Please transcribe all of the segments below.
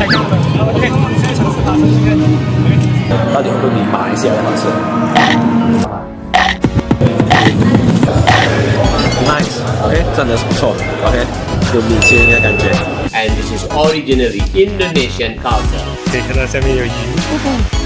太高了。OK，现在尝试打车经验。到底会不会比马来西亚的好吃？Nice，OK，真的是不错，OK，有米其林的感觉。And this is originally Indonesian culture. 可以看到下面有鱼。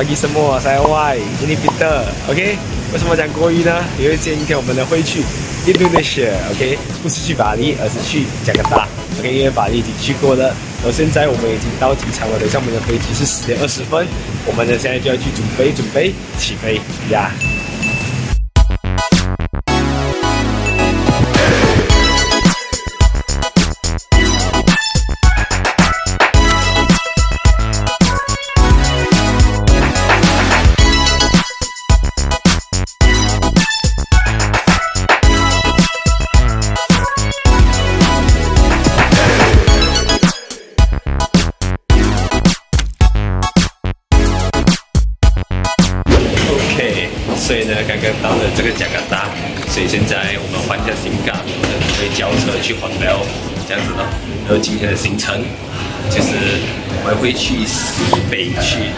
Pagi semua saya Y. Ini Peter OK? 为什么讲国语呢？因为今天我们呢会去印度尼西亚 OK? 不是去巴黎，而是去加拿大 OK? 因为巴黎已经去过了，而现在我们已经到机场了，等一下我们的飞机是十点二十分，我们呢现在就要去准备准备起飞呀。OK，加拿大，所以现在我们换下新港，我们会交车去 hotel 这样子咯。然后今天的行程就是我们会去西北区，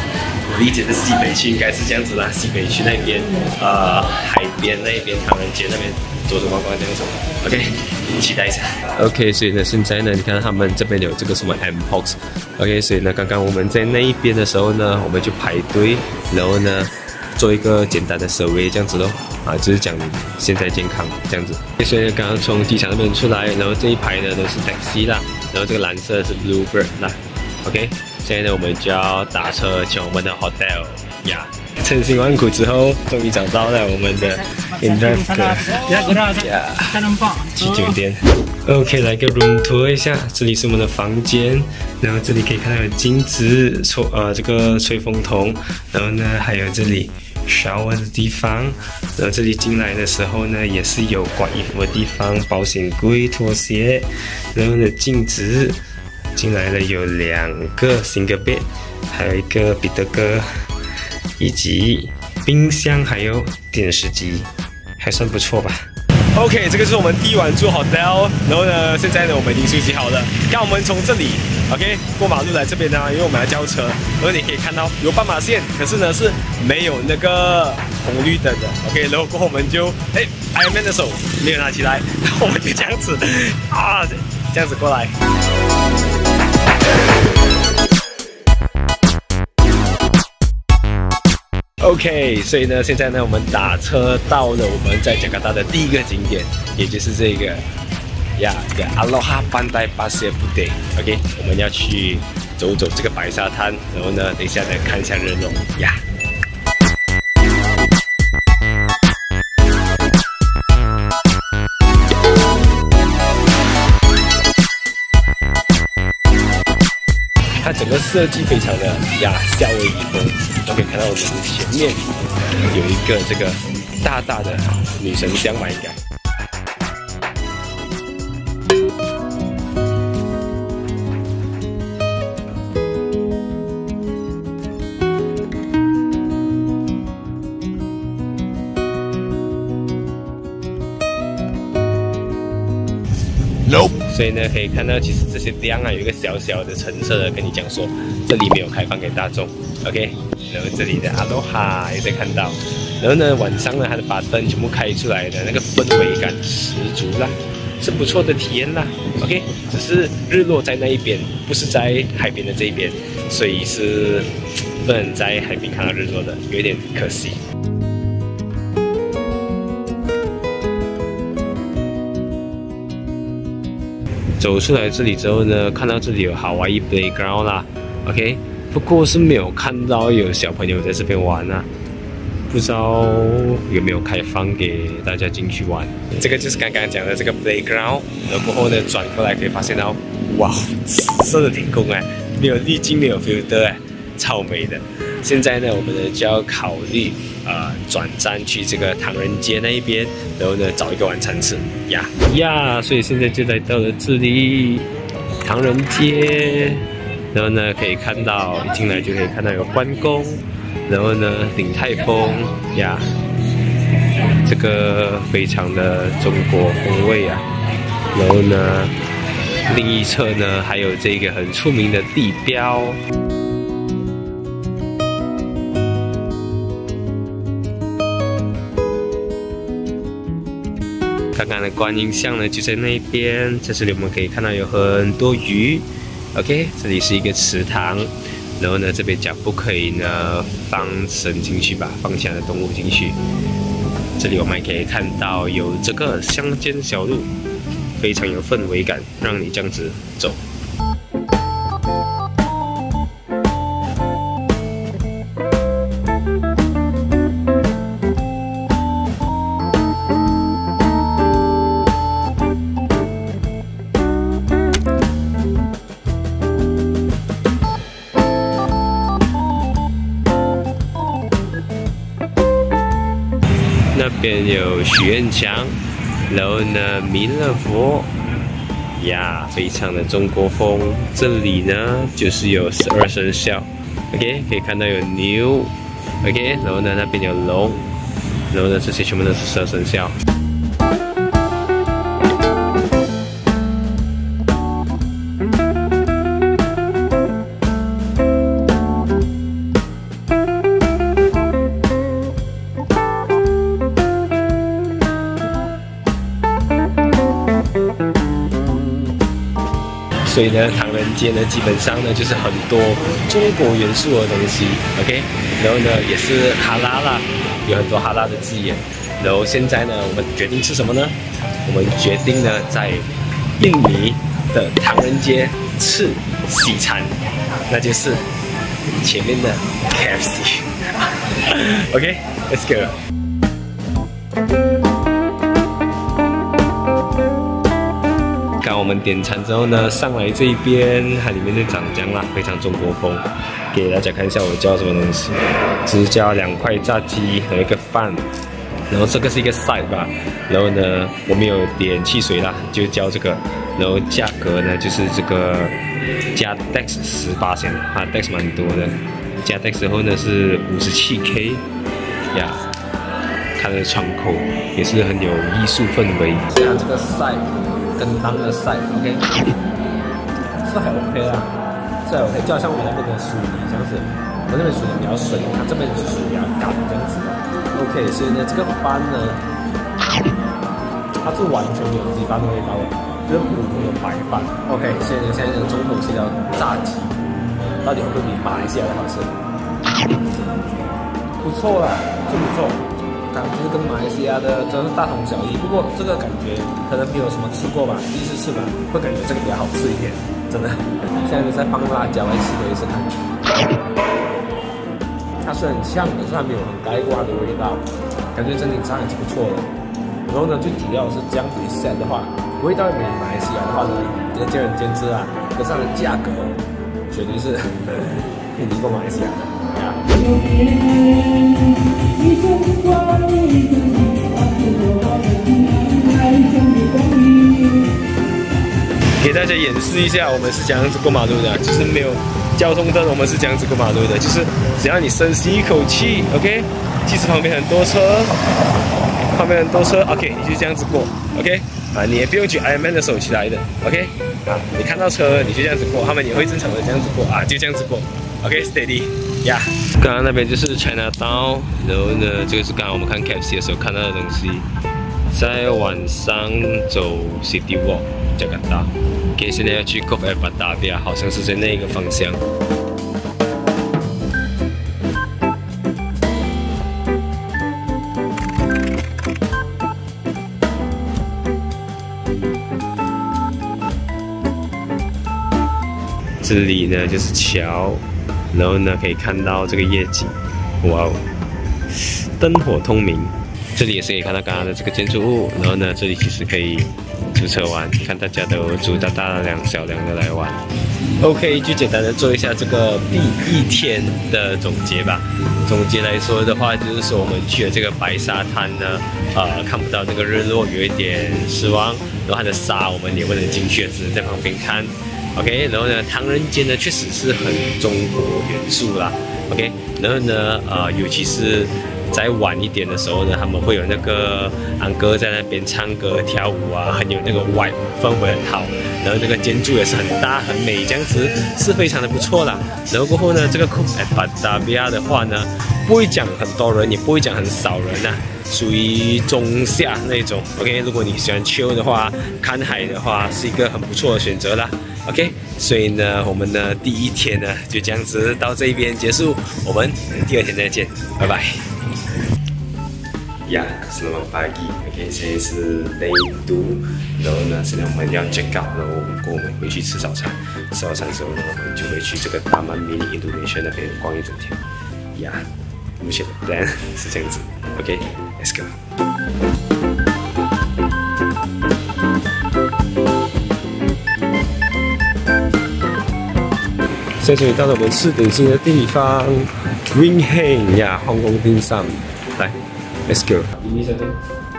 我理解的西北区应该是这样子啦，西北区那边，呃，海边那边，唐人街那边走走逛逛这样子。OK，期待一下。OK，所以呢，现在呢，你看他们这边有这个什么 M Box。OK，所以呢，刚刚我们在那一边的时候呢，我们就排队，然后呢。做一个简单的 survey 这样子咯，啊，就是讲现在健康这样子。所以刚刚从机场那边出来，然后这一排呢都是 taxi 啦，然后这个蓝色是 Bluebird 啦，OK。现在呢我们就要打车去我们的 hotel 呀。千辛万苦之后，终于找到了我们的 Indra 哥呀，去酒店。OK，来个 room tour 一下，这里是我们的房间，然后这里可以看到有镜子、吹呃这个吹风筒，然后呢还有这里 shower 的地方，然后这里进来的时候呢也是有挂衣服的地方，保险柜、拖鞋，然后呢镜子，进来了有两个 single bed，还有一个彼得哥，以及冰箱还有电视机，还算不错吧。OK，这个是我们第一晚住 hotel，然后呢，现在呢我们已经休息好了。让我们从这里 OK 过马路来这边呢，因为我们要交车，然后你可以看到有斑马线，可是呢是没有那个红绿灯的。OK，然后过后我们就哎 Iron Man 的手没有拿起来，然后我们就这样子 啊这样子过来。OK，所以呢，现在呢，我们打车到了我们在加拿大的第一个景点，也就是这个呀的 Aloha Pantai Pasir Putih。OK，我们要去走走这个白沙滩，然后呢，等一下再看一下人龙呀。它整个设计非常的呀夏威夷风，都可以看到我们前面有一个这个大大的女神像嘛，应所以呢，可以看到其实这些灯啊有一个小小的橙色的，跟你讲说这里没有开放给大众，OK。然后这里的阿罗哈也在看到，然后呢晚上呢它的把灯全部开出来的，那个氛围感十足啦，是不错的体验啦，OK。只是日落在那一边，不是在海边的这一边，所以是不能在海边看到日落的，有点可惜。走出来这里之后呢，看到这里有好玩一 playground 啦，OK，不过是没有看到有小朋友在这边玩啊，不知道有没有开放给大家进去玩。这个就是刚刚讲的这个 playground，然后过后呢转过来可以发现到，哇，紫色的天空哎，没有滤镜，没有 filter 哎，超美的。现在呢，我们呢就要考虑呃转站去这个唐人街那一边，然后呢找一个晚餐吃呀呀，所以现在就来到了这里唐人街然后呢，可以看到一进来就可以看到有关公，然后呢，鼎泰丰呀，这个非常的中国风味啊。然后呢，另一侧呢还有这个很出名的地标。刚刚的观音像呢就在那边，在这里我们可以看到有很多鱼。OK，这里是一个池塘，然后呢这边讲不可以呢放生进去吧，放其他的动物进去。这里我们还可以看到有这个乡间小路。非常有氛围感，让你这样子走。许愿墙。然后呢，弥勒佛呀，非常的中国风。这里呢，就是有十二生肖，OK，可以看到有牛，OK，然后呢，那边有龙，然后呢，这些全部都是十二生肖。所以呢，唐人街呢，基本上呢就是很多中国元素的东西，OK，然后呢也是哈拉啦，有很多哈拉的字眼。然后现在呢，我们决定吃什么呢？我们决定呢在印尼的唐人街吃西餐，那就是前面的 KFC。OK，Let's go。我们点餐之后呢，上来这一边，它里面就长这样啦，非常中国风。给大家看一下我叫什么东西，只叫两块炸鸡和一个饭，然后这个是一个 side 吧，然后呢，我们有点汽水啦，就叫这个，然后价格呢就是这个加 dex 十八钱，啊 dex 蛮多的，加 dex 之后呢是五十七 k 呀，它的窗口也是很有艺术氛围。加这个 side。跟当的赛，OK，是还 OK 啦，是还 OK，就好像我那边的薯泥这样子，我那边薯泥比较水，它这边是属于比较干这样子的，OK，所以呢，这个饭呢，它是完全没有鸡饭的味道的，就是普通的白饭，OK，所以呢，现在的中统是叫炸鸡，到底会不会比马来西亚的好吃？不错啦，真不错。感觉跟马来西亚的真是大同小异，不过这个感觉可能没有什么吃过吧，第一次吃吧，会感觉这个比较好吃一点，真的。现在就在放辣椒来试一试看，它是很呛，可是它没有很盖瓜的味道，感觉整体上还是不错的。然后呢，最主要的是这样子一 set 的话，味道比马来西亚的话呢，这个见仁见智啊，可是它的价格绝对是 便宜过马来西亚的。给大家演示一下，我们是这样子过马路的，就是没有交通灯，我们是这样子过马路的，就是只要你深吸一口气，OK，即使旁边很多车，旁边很多车，OK，你就这样子过，OK，啊，你也不用举 Iron Man 的手起来的，OK，啊，你看到车你就这样子过，他们也会正常的这样子过，啊，就这样子过，OK，Steady。呀，刚刚那边就是 China Town，然后呢，这个是刚刚我们看 KFC 的时候看到的东西。在晚上走 City Walk 加拿大，给现在要去 Cove a b a d a 好像是在那个方向。这里呢就是桥。然后呢，可以看到这个夜景，哇哦，灯火通明。这里也是可以看到刚刚的这个建筑物。然后呢，这里其实可以租车玩，看大家都租大大辆、小辆的来玩。OK，就简单的做一下这个第一天的总结吧。总结来说的话，就是说我们去了这个白沙滩呢，呃，看不到那个日落，有一点失望。然后它的沙我们也不能进去，只能在旁边看。OK，然后呢，唐人街呢确实是很中国元素啦。OK，然后呢，呃，尤其是再晚一点的时候呢，他们会有那个安哥在那边唱歌跳舞啊，很有那个晚氛围很好。然后那个建筑也是很大很美，这样子是非常的不错啦。然后过后呢，这个 Cook at Batavia 的话呢，不会讲很多人，也不会讲很少人呐、属于中下那种。OK，如果你喜欢秋的话，看海的话，是一个很不错的选择啦。OK，所以呢，我们呢第一天呢就这样子到这边结束，我们第二天再见，拜拜。呀，selamat pagi。OK，现在是 day two，然后呢，现在我们要 check out，然后我们过我们回去吃早餐。吃早餐的时候呢，我们就会去这个大曼 mini Indonesia 那边逛一整天。呀，目前的 plan 是这样子。OK，let's、go。现在到了我们吃点心的地方 wing Hang 呀，皇宫丁上，来，Let's go。你这边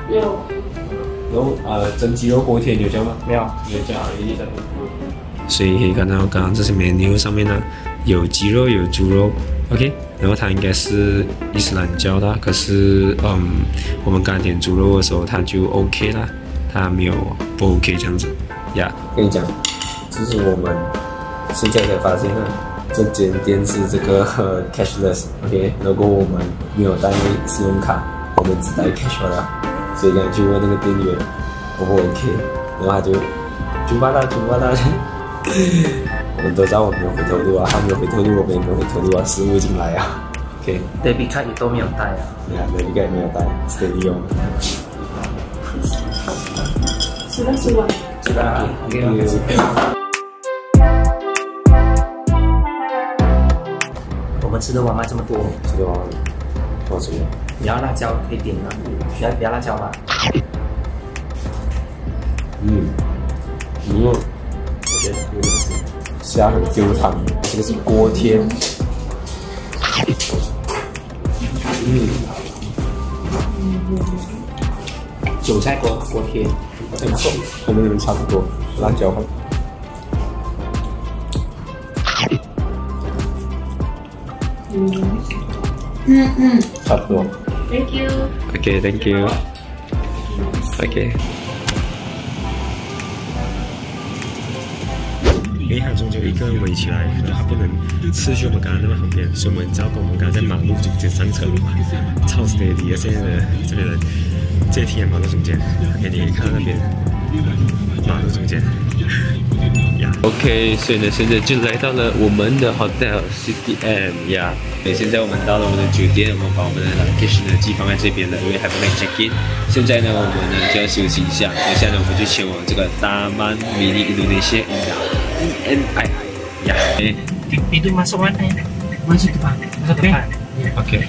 有然后呃，蒸鸡肉锅贴你有叫吗？没有，有叫啊，你这边。所以可以看到刚刚这些 menu 上面呢，有鸡肉，有猪肉，OK。然后它应该是伊斯兰教的，可是嗯，我们刚点猪肉的时候，它就 OK 啦，它没有不 OK 这样子。呀、跟你讲，这是我们现在才发现啊，这间店是这个呃 cashless，OK。如果我们没有带信用卡，我们只带 cash 了，所以刚才去问那个店员 O 不 OK，然后他就就把他就把他。我们都知道我们没有回头路啊，他没有回头路，我们也没有回头路啊，失误进来啊。OK，debit card 也都没有带啊。对啊，那应该也没有带，steady 用。是的，是的。是的，OK。们吃的外卖这么多，吃得完，好吃吗？你要辣椒可以点吗？需要不要辣椒吗？嗯，嗯，我觉得有点是虾很丢汤，这个是锅贴。嗯，韭菜锅锅贴，很不错，跟那边差不多，辣椒嗯嗯，差不多。Thank you. OK, thank you. OK。银行中就有一个人围起来，然后他不能吃去我们刚刚那么旁边，所以我们照顾我们刚刚在马路中间上车，超 steady 啊！现在的这边人，这一天马路中间，OK，你看到那边马路中间。，OK，所以呢，现在就来到了我们的 Hotel CTM 呀。所以现在我们到了我们的酒店，我们把我们的 location 呢寄放在这边了，因为还不能 check in。现在呢，我们呢就要休息一下，等一下呢我们就前往这个 Taman Mini Indonesia Indah DMI 呀。Pintu masuk mana? Masuk depan. Masuk depan. OK。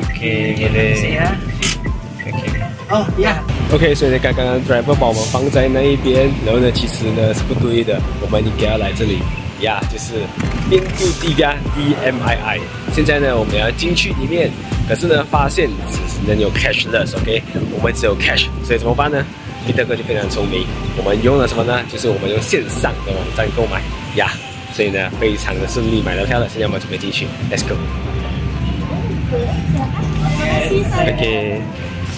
OK，boleh。ya. OK。Oh ya. OK，所以呢，刚刚 driver 把我们放在那一边，然后呢，其实呢是不对的，我们应该要来这里呀就是印度地标 DMII。现在呢，我们要进去里面，可是呢，发现只能有 cashless，OK，、我们只有 cash，所以怎么办呢？彼得哥就非常聪明，我们用了什么呢？就是我们用线上的网站购买呀所以呢，非常的顺利买到票了。现在我们准备进去，Let's go。OK，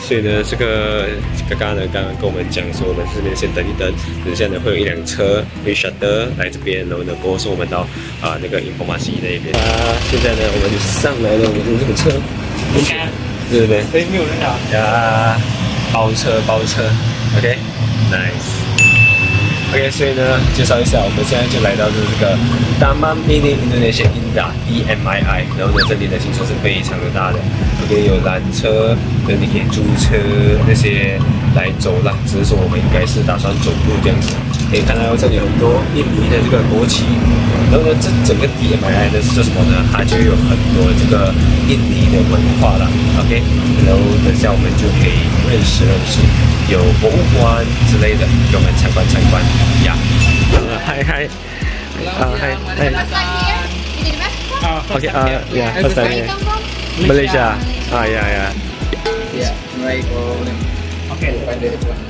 所以呢，这个刚刚呢，刚刚跟我们讲说，我们这边先等一等，等一下呢会有一辆车会 s h u t 来这边，然后呢过后送我们到啊、那个 information 那边。啊，现在呢我们就上来了我们的这个车，对不对？对，没有人啊。呀，包车包车，OK，nice。OK，所以呢，介绍一下，我们现在就来到这个 Daman Mini Indonesia Indah DMII，然后呢，这里的景色是非常的大的，OK，有缆车，然后你可以租车那些来走啦，只是说我们应该是打算走路这样子。可以看到这里有很多印尼的这个国旗，然后呢，这整个 DMII 呢是做什么呢？它就有很多这个印尼的文化了，OK，然后等下我们就可以认识认识，有博物馆之类的，给我们参观参观呀。嗨嗨，啊嗨嗨 did Mexico?，OK 啊呀 time here. come from? Malaysia. Ah ya ya. Yeah, right. Oh, okay. Find the one.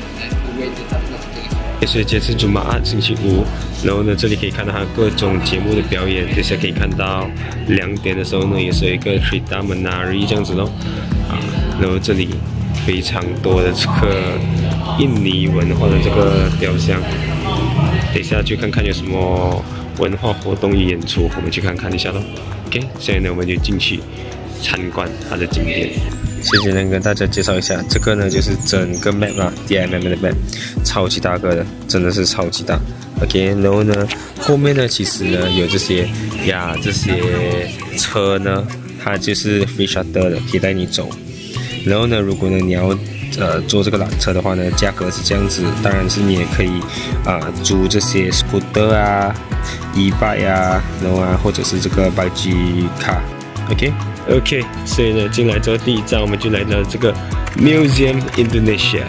And the way to start not to 也是这次祖玛二星期五，然后呢，这里可以看到它各种节目的表演。等下可以看到两点的时候呢，也是有一个 t r i d a m a n a r i 这样子咯。啊，然后这里非常多的这个印尼文化的这个雕像。等下去看看有什么文化活动与演出，我们去看看一下咯。OK，现在呢，我们就进去参观它的景点。谢谢，能，跟大家介绍一下，这个呢就是整个 map 啊，DMM 的 map，超级大个的，真的是超级大。OK，然后呢，后面呢其实呢有这些呀，这些车呢，它就是 free shuttle 的，可以带你走。然后呢，如果呢你要呃坐这个缆车的话呢，价格是这样子，当然是你也可以啊租这些 scooter 啊、e-bike 啊，然后啊或者是这个 bike 卡。OK。OK，所以呢，进来之后第一站我们就来到这个 Museum Indonesia。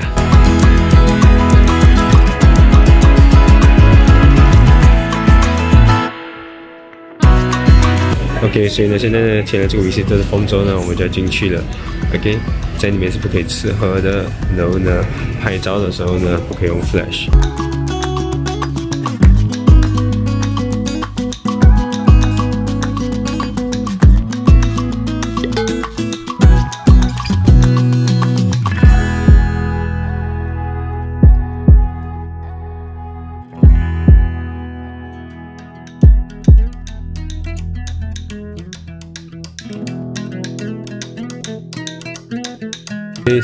OK，所以呢，现在呢，填了这个 visitor form 之后呢，我们就要进去了。OK，在里面是不可以吃喝的，然后呢，拍照的时候呢，不可以用 flash。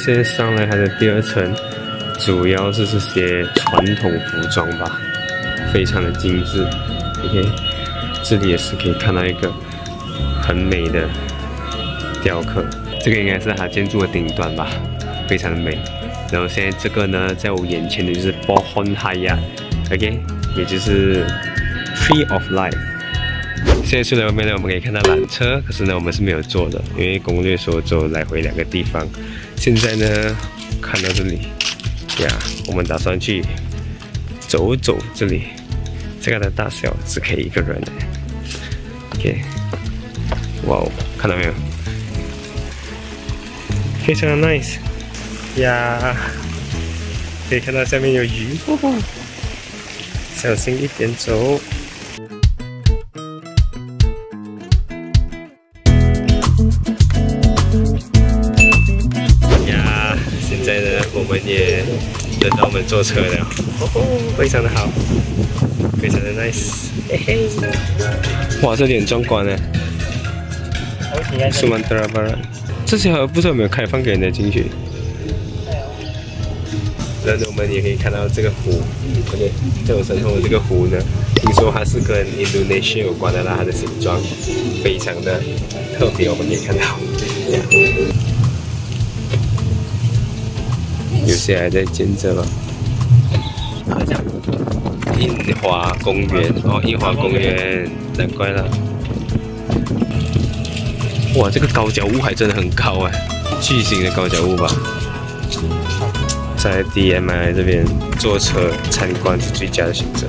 现在上来它的第二层，主要是这些传统服装吧，非常的精致。OK，这里也是可以看到一个很美的雕刻，这个应该是它建筑的顶端吧，非常的美。然后现在这个呢，在我眼前的就是 b o h o n h a y a OK，也就是 Tree of Life。现在出来外面呢，我们可以看到缆车，可是呢，我们是没有坐的，因为攻略说走来回两个地方。现在呢，看到这里呀，我们打算去走走这里。这个的大小是可以一个人的。OK，哇哦，看到没有？非常的 nice 呀，可以看到下面有鱼，小心一点走。我们也等到我们坐车了，非常的好，非常的 nice，嘿嘿。哇，这里很壮观呢。苏曼德拉巴拉，这些不知道有没有开放给人家进去。然后我们也可以看到这个湖，OK，在我身后的这个湖呢，听说它是跟 Indonesia 有关的啦，它的形状非常的特别，我们可以看到。有些还在建着了。樱花公园哦，樱花公园，难怪了。哇，这个高脚屋还真的很高哎，巨型的高脚屋吧。在 DMI 这边坐车参观是最佳的选择，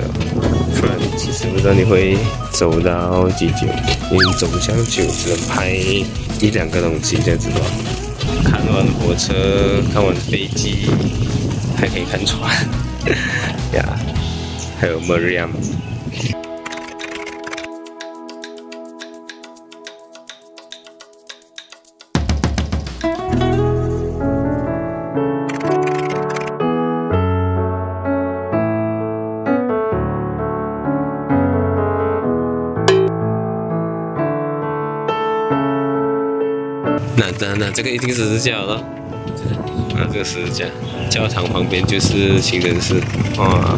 不然其实不知道你会走到几久，因为走向久只能拍一两个东西这样子吧。看完火车，看完飞机，还可以看船呀，还有 Maria。那那那这个一定是十字架了，那这个十字架，教堂旁边就是清真寺，哇！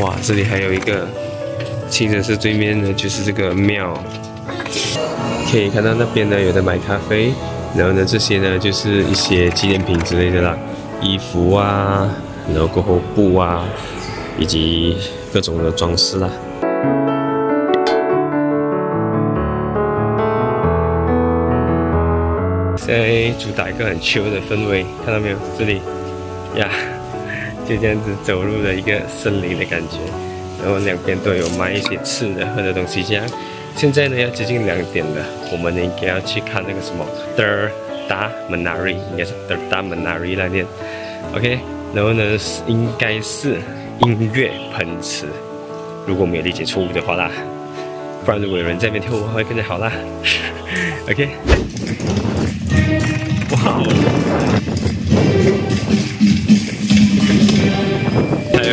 哇，这里还有一个清真寺对面呢，就是这个庙，可以看到那边呢有的买咖啡，然后呢这些呢就是一些纪念品之类的啦，衣服啊，然后过后布啊，以及各种的装饰啦。在主打一个很 chill 的氛围，看到没有？这里呀，就这样子走入了一个森林的感觉，然后两边都有卖一些吃的、喝的东西。这样，现在呢要接近两点了，我们应该要去看那个什么 The Tirta Menari，应该是 Tirta Menari 那念。OK，然后呢，应该是音乐喷池，如果没有理解错误的话啦，不然如果有人在那边跳舞，会更加好啦。OK，哇！还有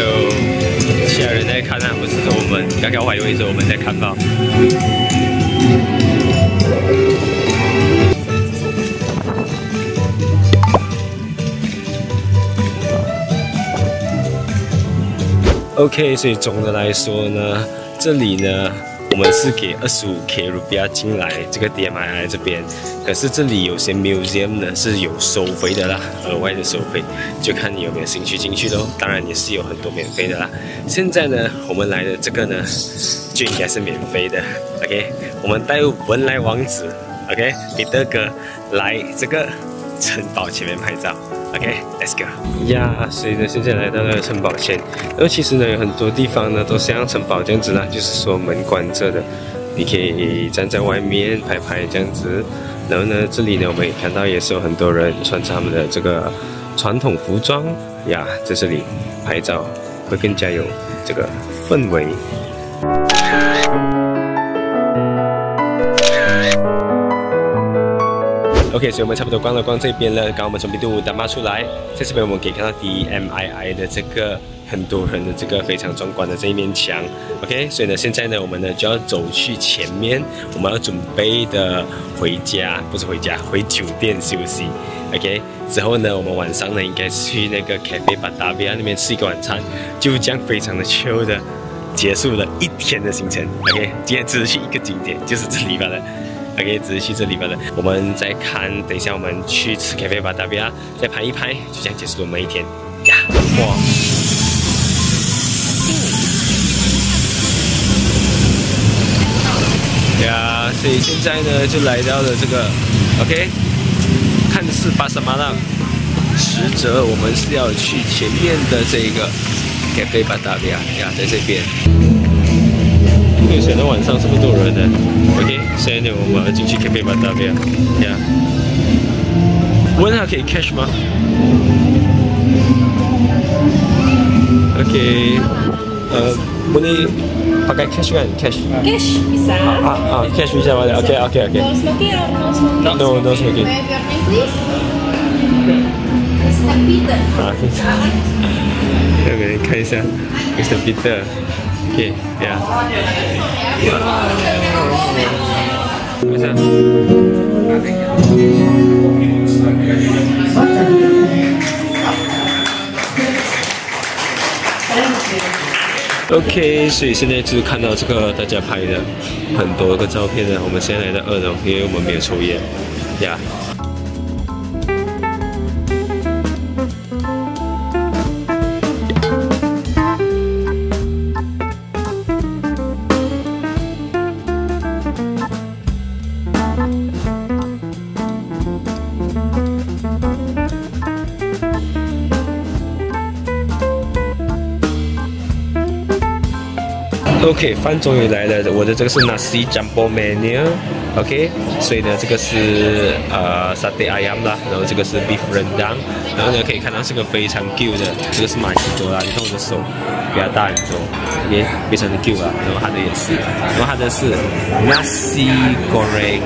其他人在看啊，不是说我们，刚刚我还以为是我们在看到。OK，所以总的来说呢，这里呢，我们是给二十五 K 卢比亚进来这个 DMI 这边，可是这里有些 museum 呢是有收费的啦，额外的收费，就看你有没有兴趣进去喽。当然也是有很多免费的啦。现在呢，我们来的这个呢，就应该是免费的。OK，我们带文莱王子，OK，彼得哥来这个城堡前面拍照。OK，Let's go。呀，所以呢，现在来到了城堡前，然后其实呢，有很多地方呢都像城堡这样子啦，就是说门关着的，你可以站在外面拍拍这样子。然后呢，这里呢，我们也看到也是有很多人穿着他们的这个传统服装呀，在这里拍照会更加有这个氛围。OK，所以我们差不多逛了逛这边了。刚刚我们从比度大妈出来，在这边我们可以看到 DMII 的这个很多人的这个非常壮观的这一面墙。OK，所以呢，现在呢，我们呢就要走去前面，我们要准备的回家，不是回家，回酒店休息。OK，之后呢，我们晚上呢应该去那个 Cafe 巴达比亚那边吃一个晚餐，就这样非常的 chill 的结束了一天的行程。OK，今天只是去一个景点，就是这里罢了。OK，只是去这里边的，我们再看，等一下我们去吃咖啡吧，大家再拍一拍，就这样结束我们一天呀！哇！呀，所以现在呢，就来到了这个 OK，看似巴沙马浪，实则我们是要去前面的这个咖啡吧，大家呀，在这边。因为现在晚上这么多人呢，OK，现在呢我们要进去 cafe 吧，大家，Yeah，问下可以 cash 吗？OK，呃，问你 pakai cash kan? Cash. Cash bisa. Ah, ah, cash bisa boleh. Okay, okay, okay. No smoking or no smoking? No, no smoking. May I have your name, please? Mr. Peter. 啊，Peter，要给你看一下，Mr. Peter。OK，对啊。没事。OK，所以现在就是看到这个大家拍的很多个照片呢。我们现在来到二楼，因为我们没有抽烟呀。OK，OK，饭终于来了，我的这个是 nasi jumbo menu，OK，所以呢，这个是呃 satay ayam 啦，然后这个是 beef rendang，然后呢可以看到是个非常 Q 的，这个是马西多啦，你看我的手比较大很多，也非常的 Q 啊，然后它的也是，然后它的是 nasi goreng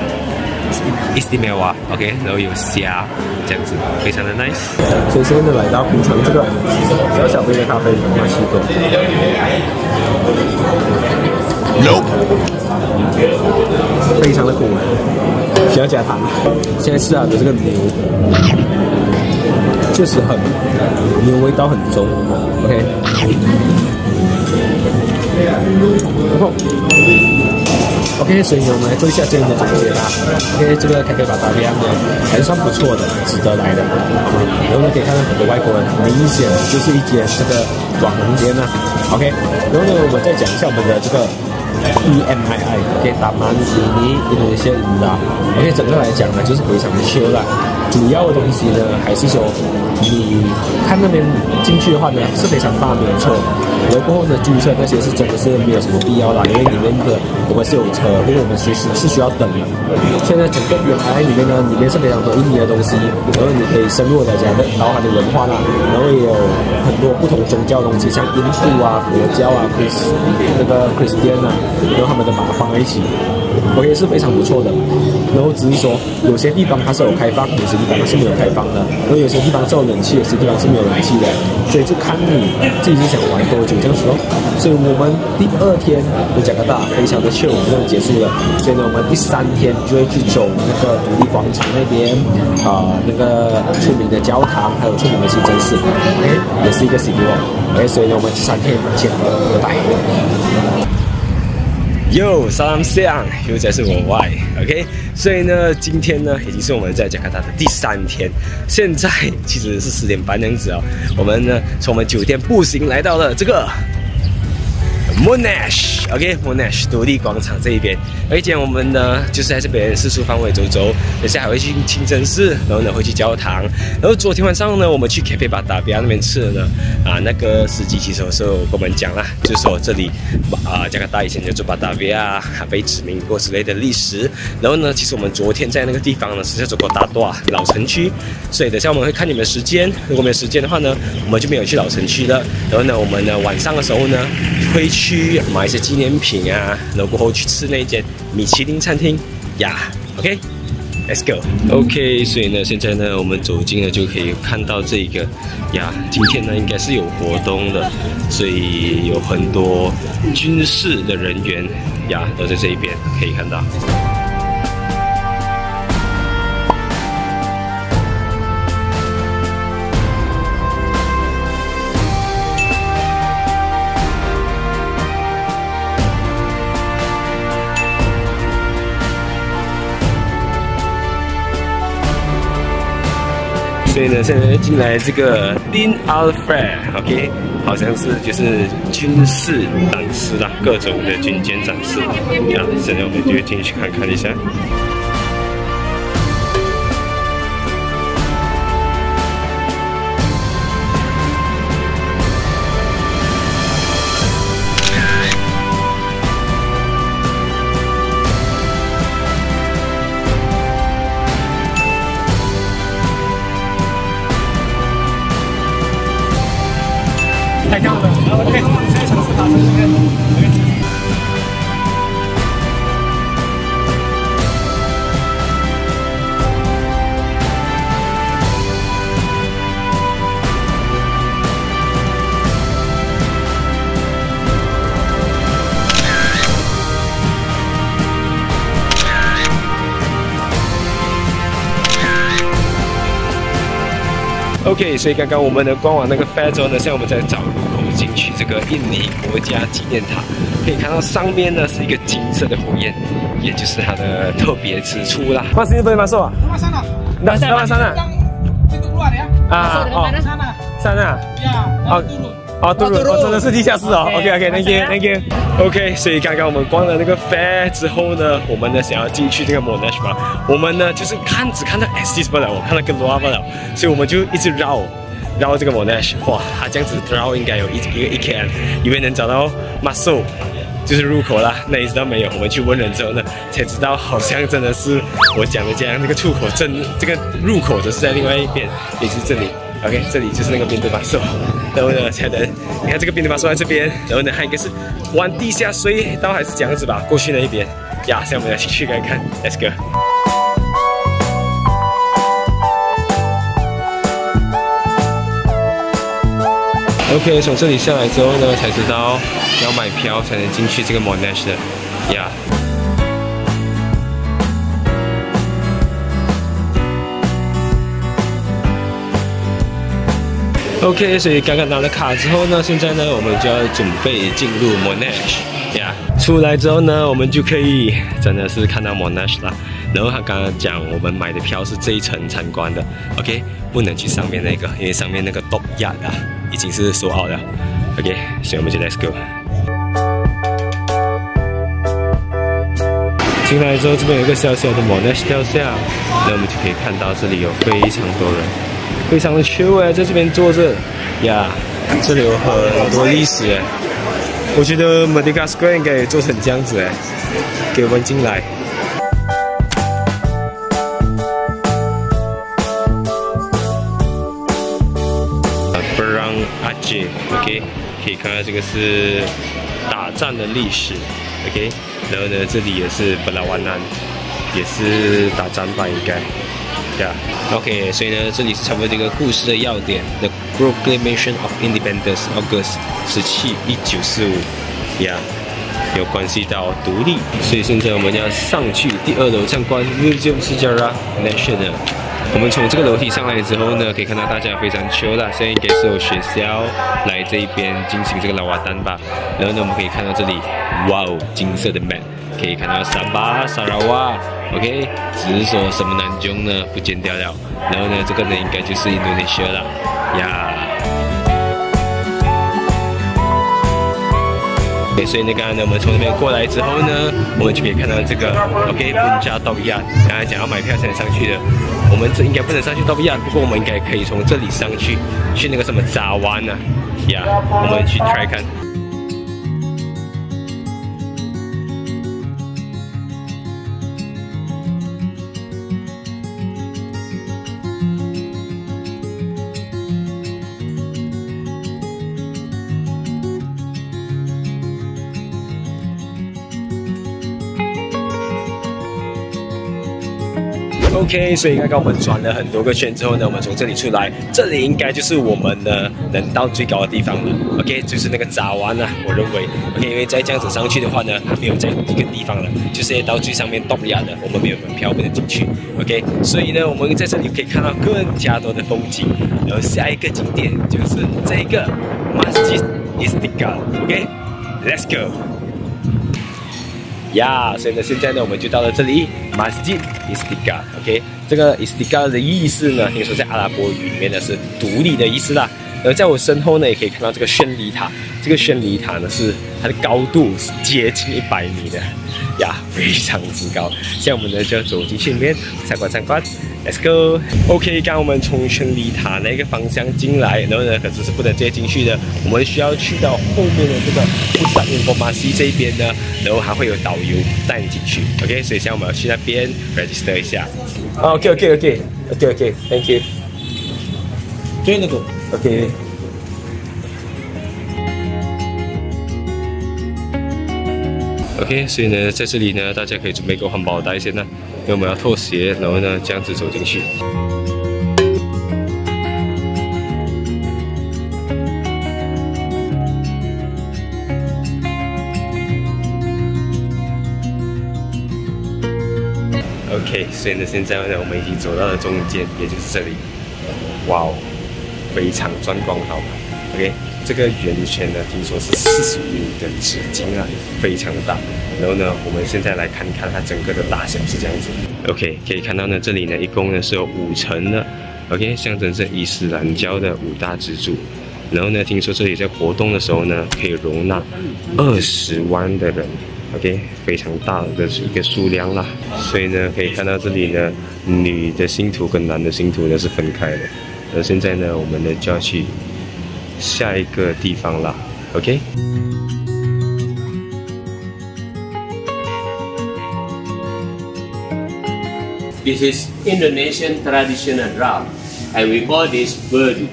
istimewa，OK，然后有虾这样子，非常的 nice。所以现在来到品尝这个小小杯的咖啡，马西多。No，非常的苦，需要加糖。现在吃啊的这个牛，确实很牛味道很重。OK，然后 OK，所以呢，我们来做一下这样的总结啦。OK，这个咖啡巴达利亚呢还算不错的，值得来的。然后呢，可以看到很多外国人，明显就是一间这个网红店呐。OK，然后呢，我们再讲一下我们的这个 EMII，OK，达曼尼尼印度尼西亚印达。OK，整个来讲呢，就是非常的 chill 啦。主要的东西呢，还是说你看那边进去的话呢，是非常大，没有错。然后过后的，租车那些是真的是没有什么必要啦，因为里面的我们是有车，因为我们随时是需要等的。现在整个边海里面呢，里面是非常多印尼的东西，然后你可以深入的了解到它的文化啦，然后也有很多不同宗教的东西，像印度啊、佛教啊、Chris 那个 Christian 啊，然后他们都把它放在一起。我也是非常不错的，然后只是说有些地方它是有开放，有些地方它是没有开放的，然后有些地方是有冷气，有些地方是没有冷气的，所以就看你自己是想玩多久这样子咯。所以我们第二天的加拿大非常的 chill 就结束了，所以呢我们第三天就会去走那个独立广场那边啊、那个出名的教堂，还有出名的清真寺，OK 也是一个 city walk，OK 所以呢我们第三天见，拜拜。哟，三象又再是我 Y。OK，所以呢，今天呢已经是我们在加拿大的第三天，现在其实是十点半这样子哦。我们呢从我们酒店步行来到了这个 Monash，OK，Monash、独立广场这一边。而且我们呢就是在这边四处方位走走，等下还会去清真寺，然后呢会去教堂。然后昨天晚上呢，我们去 Cafe 巴达比亚那边吃的呢，啊，那个司机其实有时候跟我们讲啦，就说这里啊加拿大以前叫做巴达比亚，还被殖民过之类的历史。然后呢，其实我们昨天在那个地方呢是叫做国大多老城区，所以等下我们会看你们时间，如果没有时间的话呢，我们就没有去老城区了。然后呢，我们呢晚上的时候呢会去去买一些纪念品啊，然后过后去吃那间米其林餐厅呀。OK。Let's go. OK，所以呢，现在呢，我们走进了就可以看到这个呀。今天呢，应该是有活动的，所以有很多军事的人员呀都在这一边可以看到。所以呢，现在进来这个 Dean Alfred，OK，、好像是就是军事展示啦，各种的军舰展示。啊，现在我们就进去看看一下。太高了，OK，所以刚刚我们的官网那个 f a 之后呢，现在我们在找这个印尼国家纪念塔可以看到上面呢是一个金色的火焰也就是它的特别之处啦。放心不会发生啊？那那发生了啊。哦。真的是地下室哦。Ok ok thank you thank you ok 所以刚刚我们逛了那个 fair 之后呢我们呢想要进去这个 munchk 我们呢就是看只看到 sds 了我看到更多阿嬷了所以我们就一直绕绕这个 Monash，哇，它这样子绕应该有一一个一 km，以为能找到 Muscle，就是入口啦，那一直到没有。我们去问人之后呢，才知道好像真的是我讲的这样，那个出口正这个入口则是在另外一边，也就是这里。OK，这里就是那个边对把手，然后呢才能，你看这个边对把手在这边，然后呢还应该是往地下隧道还是这样子吧，过去那一边。呀，现在我们要进去看看，Let's go。OK，从这里下来之后呢，才知道要买票才能进去这个 Monash 的呀。OK，所以刚刚拿了卡之后呢，现在呢，我们就要准备进入 Monash 呀。出来之后呢，我们就可以真的是看到 Monash 啦。然后他刚刚讲，我们买的票是这一层参观的，OK，不能去上面那个，因为上面那个 Top Yard 啊已经是说好了，OK，所以我们就 Let's go。进来之后，这边有一个小小的 Monash 雕像，那我们就可以看到这里有非常多人，非常的 chill 哎，在这边坐着呀这里有很多历史哎，我觉得 Merdeka Square 应该也做成这样子哎，给我们进来。，OK，可以看到这个是打仗的历史，OK，然后呢，这里也是本拉瓦南，也是打仗吧，应该，呀、yeah.，OK，所以呢，这里是差不多这个故事的要点，The Proclamation of Independence, August 十七一九四五，呀，有关系到独立，所以现在我们要上去第二楼参观 Museum s i g a r a National。我们从这个楼梯上来之后呢，可以看到大家非常 chill 啦，现在应该是有学校来这一边进行这个老瓦丹吧。然后呢，我们可以看到这里，哇哦，金色的 man，可以看到三巴、沙拉瓦。OK，只是说什么南中呢不见掉了，然后呢，这个呢应该就是印度尼西所以呢，刚刚呢，我们从那边过来之后呢，我们就可以看到这个 OK，本加道比亚，刚才讲要买票才能上去的，我们这应该不能上去道比亚，不过我们应该可以从这里上去，去那个什么扎湾呢？呀，我们去 try 看。OK，所以刚刚我们转了很多个圈之后呢，我们从这里出来，这里应该就是我们的能到最高的地方了。OK，就是那个闸湾啊，我认为。OK，因为再这样子上去的话呢，还没有在一个地方了，就是到最上面东亚的，我们没有门票不能进去。OK，所以呢，我们在这里可以看到更加多的风景。然后下一个景点就是这个 Masjid Istiqlal。OK，Let's go。呀，所以呢，现在呢，我们就到了这里，Masjid OK，这个 istiqa 的意思呢，听说在阿拉伯语里面呢是独立的意思啦。而在我身后呢，也可以看到这个宣礼塔，这个宣礼塔呢是它的高度是接近一百米的，呀，非常之高。现在我们呢就要走进去里面参观参观。Let's go. OK，刚刚我们从宣礼塔那个方向进来，然后呢，可是是不能直接进去的，我们需要去到后面的这个布萨因波马西这边呢，然后还会有导游带你进去。OK，所以现在我们要去那边 register 一下。OK，OK，OK，OK，OK，Thank you。对那个 OK。OK，所以呢，在这里呢，大家可以准备个环保袋先呢，因为我们要脱鞋，然后呢，这样子走进去。所以呢，现在呢，我们已经走到了中间，也就是这里。哇哦，非常壮观，好吗？OK。这个圆圈呢，听说是四十米的直径啊，非常的大。然后呢，我们现在来看看它整个的大小是这样子。OK，可以看到呢，这里呢一共呢是有五层的。OK，象征着伊斯兰教的五大支柱。然后呢，听说这里在活动的时候呢，可以容纳二十万的人。OK，非常大的一个数量啦。所以呢，可以看到这里呢，女的信徒跟男的信徒呢是分开的。而现在呢，我们呢就要去。下一个地方啦，OK。This is Indonesian traditional drum, and we call this berdu.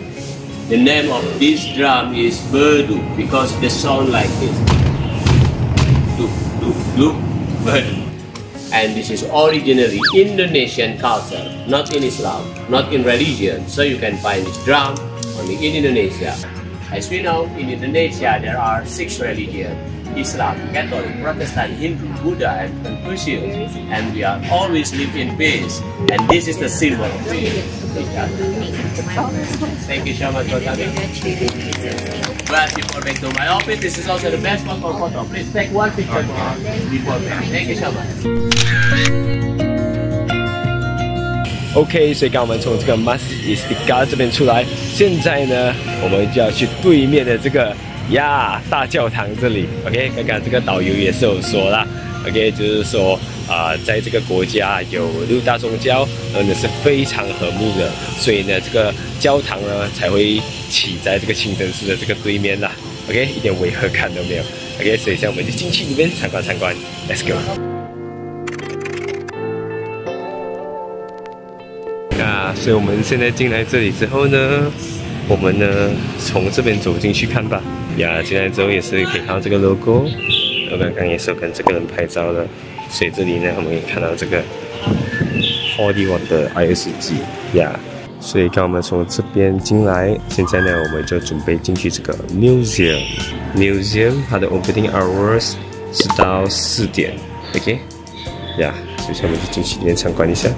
The name of this drum is berdu because the sound like this. Look. And this is originally Indonesian culture, not in Islam, not in religion. So you can find this drum only in Indonesia. As we know, in Indonesia there are six religions. Islam, Catholic, Protestant, Hindu, Buddha, and Confucius. And we are always live in peace. And this is the symbol of peace. Thank you so much for coming. But before back to my office, this is also the best one for photo. Please take one picture before back. Thank you so much. OK，所以刚我们从这个 Mas Istiqlal 这边出来，现在呢，我们就要去对面的这个 呀大教堂这里。OK，刚刚这个导游也是有说啦 OK，就是说啊、在这个国家有六大宗教，然后呢是非常和睦的，所以呢这个教堂呢才会起在这个清真寺的这个对面啦。OK，一点违和感都没有。OK，所以现在我们就进去里面参观参观，Let's go。啊，所以我们现在进来这里之后呢，我们呢从这边走进去看吧。呀，进来之后也是可以看到这个 logo，我刚刚也是有跟这个人拍照的，所以这里呢我们可以看到这个 Forty One 的 IS 机呀。所以刚我们从这边进来，现在呢我们就准备进去这个 museum。museum 它的 opening hours 是到四点，OK？呀，所以我们就进去里面参观一下。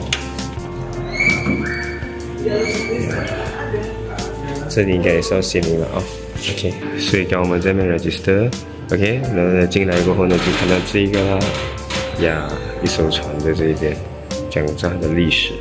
这里应该也是要写明了啊、OK，所以刚我们这边 register，OK，、然后呢进来过后呢就看到这个啦，呀，一艘船在这一边，讲着它的历史。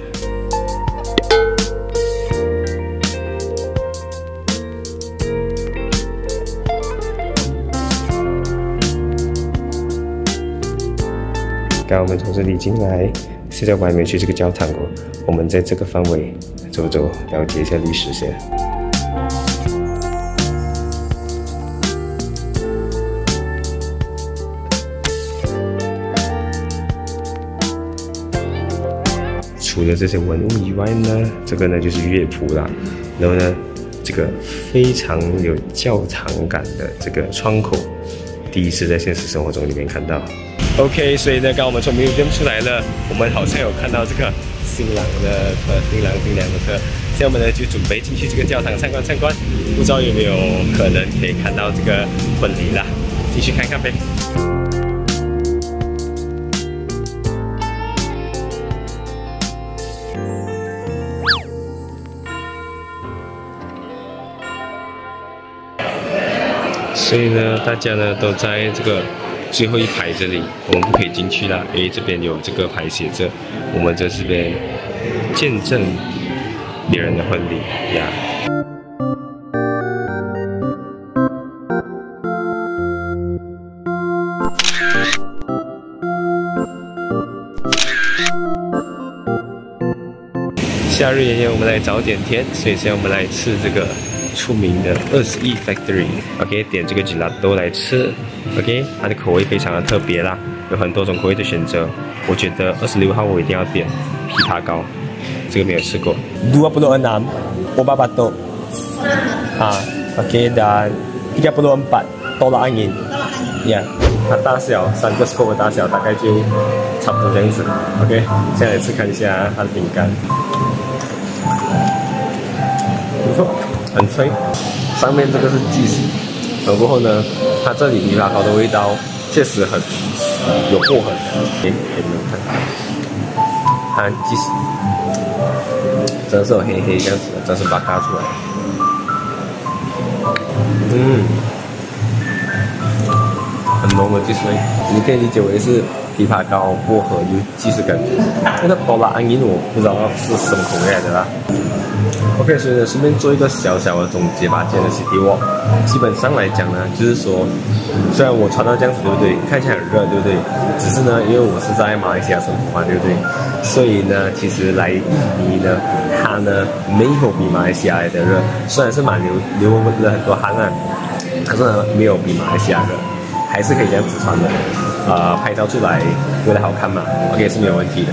刚我们从这里进来，现在我还没去这个教堂过，我们在这个范围走走，了解一下历史先。了这些文物以外呢，这个呢就是乐谱啦，然后呢，这个非常有教堂感的这个窗口，第一次在现实生活中里面看到。OK，所以呢，刚我们从 museum 出来了，我们好像有看到这个新郎的车、新郎新娘的车，现在我们呢就准备进去这个教堂参观参观，不知道有没有可能可以看到这个婚礼啦，进去看看呗。所以呢，大家呢都在这个最后一排这里，我们不可以进去啦，因为这边有这个牌写着，我们在这边见证别人的婚礼呀。夏日炎炎，我们来找点甜，所以现在我们来吃这个出名的二十一 Factory。OK，点这个 gelato 来吃。OK，它的口味非常的特别啦，有很多种口味的选择。我觉得二十六号我一定要点枇杷膏，这个没有吃过。Dua puluh enam, obat batuk. Ah, OK dan tiga puluh empat tolak angin. Ya, 它大小三个 scoop 的大小大概就差不多这样子。OK，现在来吃看一下它的饼干。不错，很脆。上面这个是 cheese，然后过后呢，它这里枇杷膏的味道确实很有薄荷感。给你们看，它 cheese 真是有黑黑这样子的，真是把它嘎出来。嗯，很浓的 cheese 味，你可以理解为是枇杷膏、薄荷有 cheese 感觉。那个包拉安因我不知道是什么口味的啦。OK，所以呢，顺便做一个小小的总结吧。今天的 City Walk，基本上来讲呢，就是说，虽然我穿到这样子，对不对？看起来很热，对不对？只是呢，因为我是在马来西亚生活嘛，对不对？所以呢，其实来印尼呢，它呢没有比马来西亚来的热，虽然是蛮流流了很多汗啊，可是呢，没有比马来西亚热，还是可以这样子穿的。呃，拍照出来为了好看嘛，OK 是没有问题的。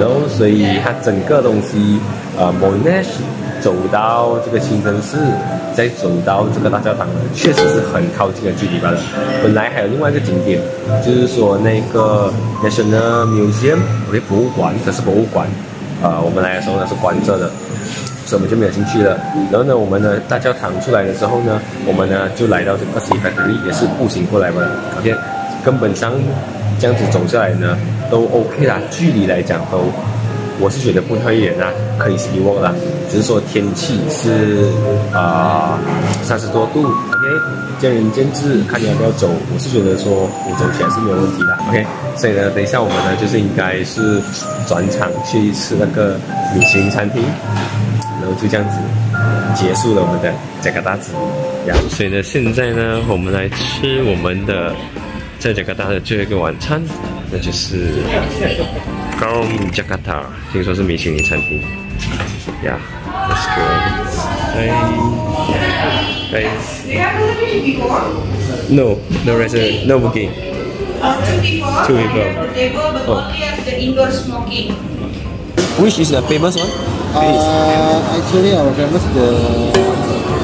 然后，所以它整个东西，呃 m o n a s h 走到这个清真寺，再走到这个大教堂，确实是很靠近的距离罢了。本来还有另外一个景点，就是说那个 National Museum，OK 博物馆，可是博物馆，呃，我们来的时候呢是关着的。所以我们就没有进去了。然后呢，我们呢大教堂出来的时候呢，我们呢就来到这个二十一 factory，也是步行过来嘛。OK，根本上这样子走下来呢，都 OK 啦。距离来讲都，我是觉得不太远啦，可以希望啦。只是说天气是啊三十多度，OK，见仁见智，看你要不要走。我是觉得说我走起来是没有问题的，OK。所以呢，等一下我们呢就是应该是转场去吃那个米其林餐厅。就这样子结束了我们的加格达之呀。所以呢，现在呢，我们来吃我们的在加拿大的最后一个晚餐，那就是 Garum Jakarta，听说是米其林餐厅。Yeah，let's go。Hi。Hi。No, no reservation, no booking. Uh, two people. Two people. The table, but Oh. only have the indoor smoking. Which is the famous one? Uh, actually, our famous the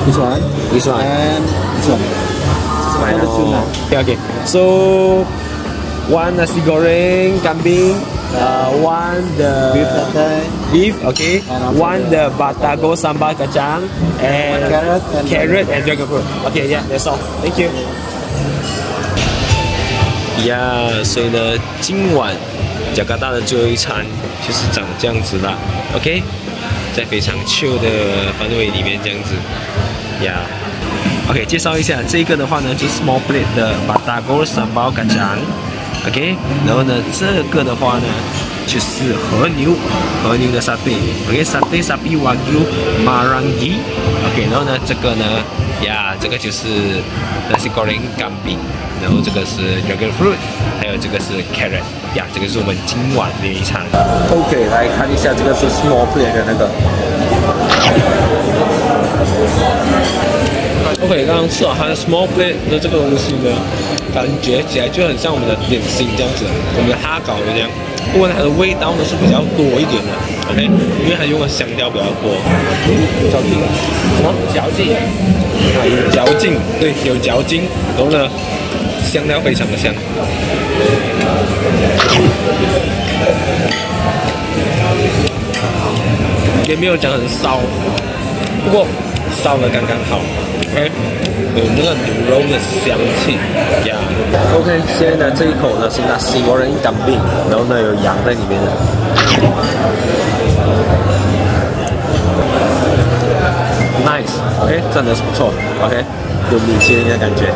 this one. This one. And this one. Oh. Okay, okay. So one nasi goreng kambing, uh, one the beef, satay, beef okay, one the, the batago sambal kacang, and carrot and, carrot and dragon fruit. Okay, yeah, that's all. Thank you. Yeah, so the 今晚加拿大的最后一餐就是长这样子啦。OK，在非常旧的氛围里面这样子。呀、OK，介绍一下这个的话呢，就是 small plate 的 batago sambal kacang。OK，然后呢，这个的话呢，就是和牛，和牛的沙爹。OK，satay sapi wagyu marangi。OK，然后呢，这个呢，呀，这个就是 nasi goreng 干饼，然后这个是 dragon fruit，还有这个是 carrot。呀，这个是我们今晚的一餐。OK，来看一下这个是 small plate 的那个。OK，刚刚吃了它的 small plate 的这个东西呢，感觉起来就很像我们的点心这样子，我们的哈搞的这样。不过它的味道呢是比较多一点的，OK，因为它用的香料比较多。嚼劲，什么嚼劲？啊，有嚼劲，对，有嚼劲。然后呢，香料非常的香。也没有讲很烧，不过烧的刚刚好，OK，有那个牛肉的香气呀。OK，现在呢这一口呢是 nasi goreng 干饼，然后呢有羊在里面的。Nice，OK，、真的是不错，OK，有米其林的感觉。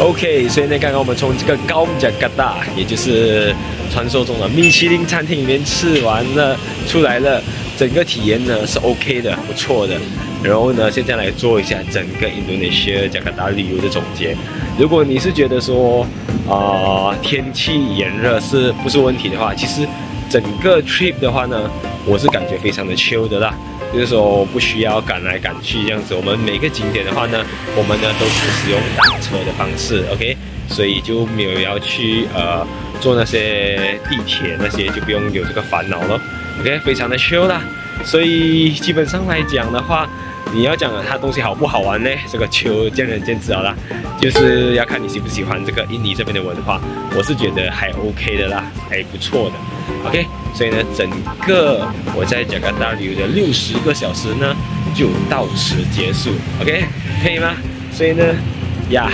OK，所以呢，刚刚我们从这个高加嘎达，也就是传说中的米其林餐厅里面吃完了，出来了，整个体验呢是 OK 的，不错的。然后呢，现在来做一下整个印度尼西亚加拿大旅游的总结。如果你是觉得说，啊、天气炎热是不是问题的话，其实整个 trip 的话呢，我是感觉非常的 Q 的啦。就是说不需要赶来赶去这样子。我们每个景点的话呢，我们呢都是使用打车的方式，OK，所以就没有要去呃坐那些地铁那些，就不用有这个烦恼了，OK，非常的 Q 啦。所以基本上来讲的话，你要讲它东西好不好玩呢？这个就见仁见智好啦，就是要看你喜不喜欢这个印尼这边的文化。我是觉得还 OK 的啦，还不错的。OK，所以呢，整个我在加拿大旅游的六十个小时呢，就到此结束。OK，可以吗？所以呢，呀，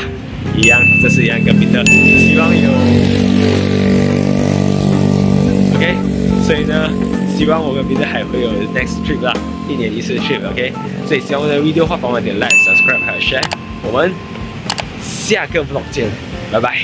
一样，这是一样跟彼得，希望有 OK，所以呢，希望我跟彼得还会有 next trip 啦，一年一次的 trip。OK，所以希望我的 video 话帮我点 like、subscribe 还有 share，我们下个 vlog 见，拜拜。